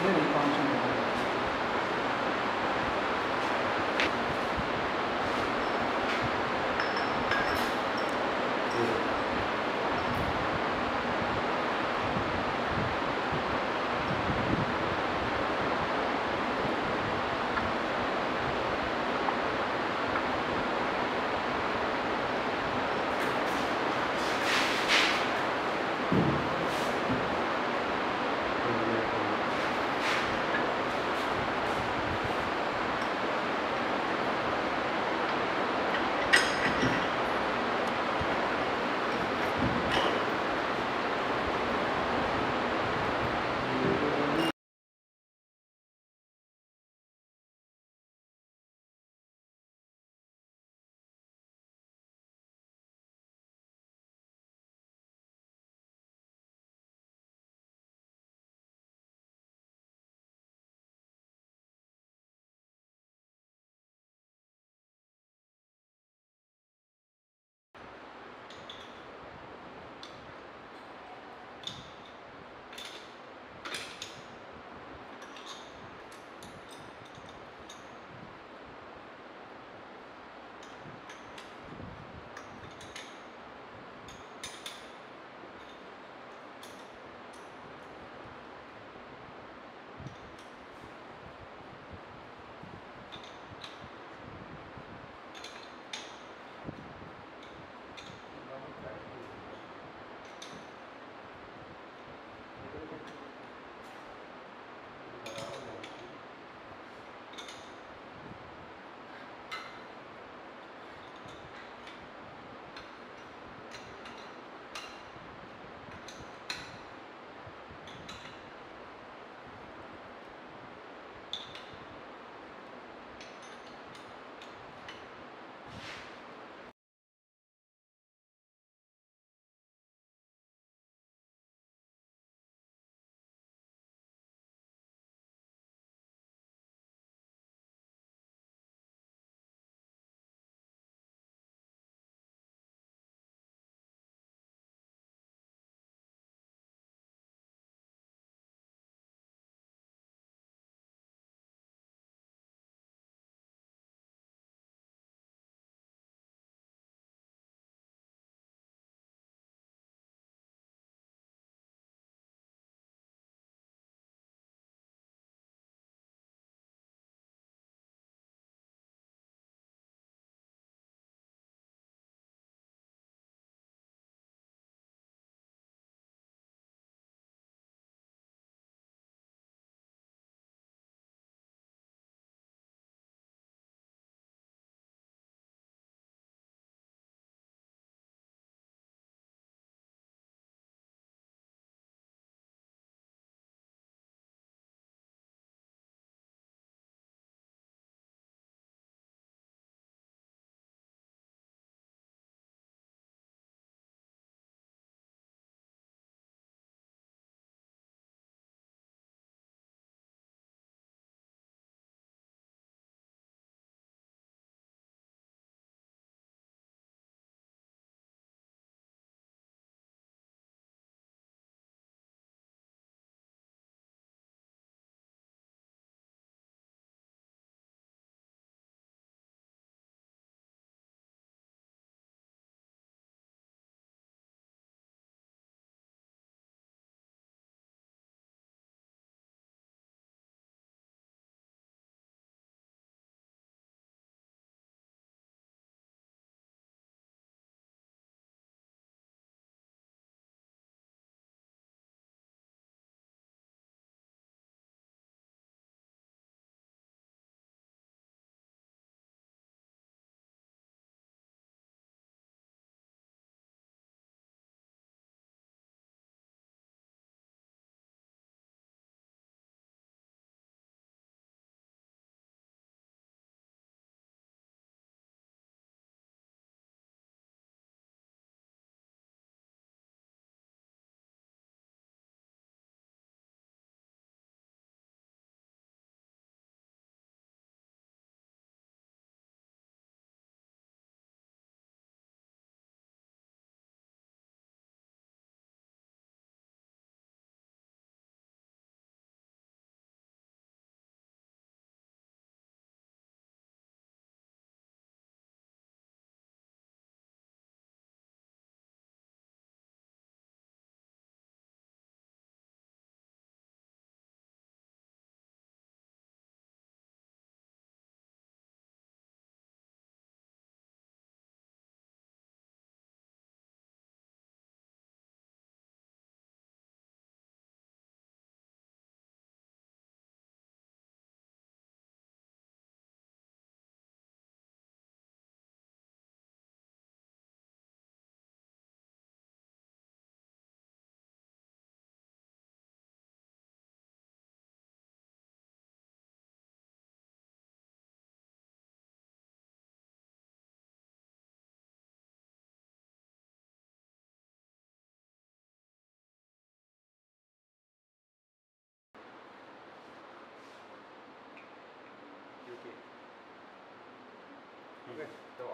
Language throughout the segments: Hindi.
没有人帮助。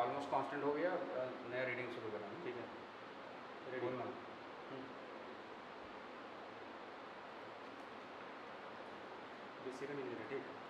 ऑलमोस्ट कांस्टेंट हो गया नया रीडिंग शुरू करना ठीक है। रीडिंग ही दे रहे ठीक। बोलूँगा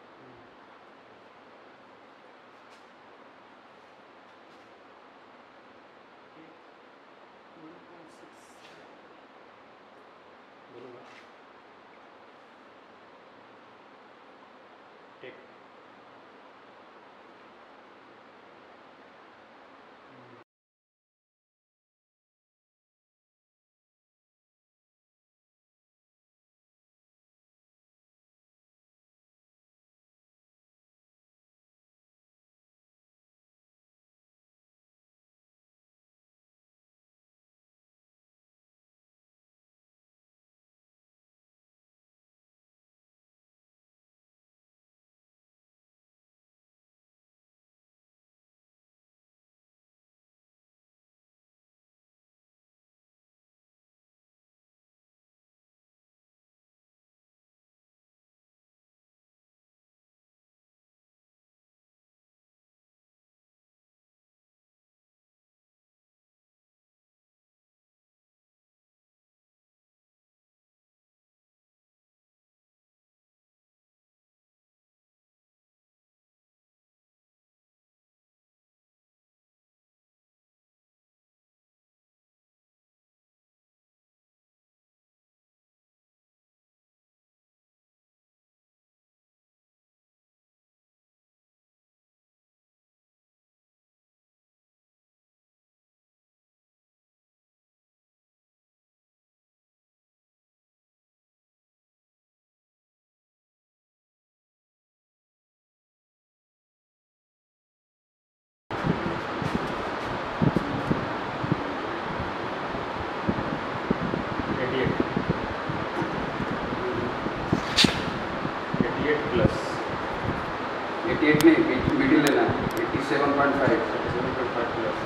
एटी नहीं मिडिल लेना eighty seven point five seven point five plus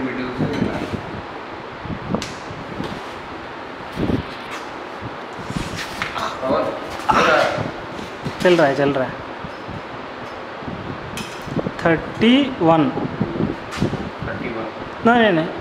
middle से लेना है. और चल रहा है चल रहा है. थर्टी वन थर्टी वन नहीं नहीं नहीं.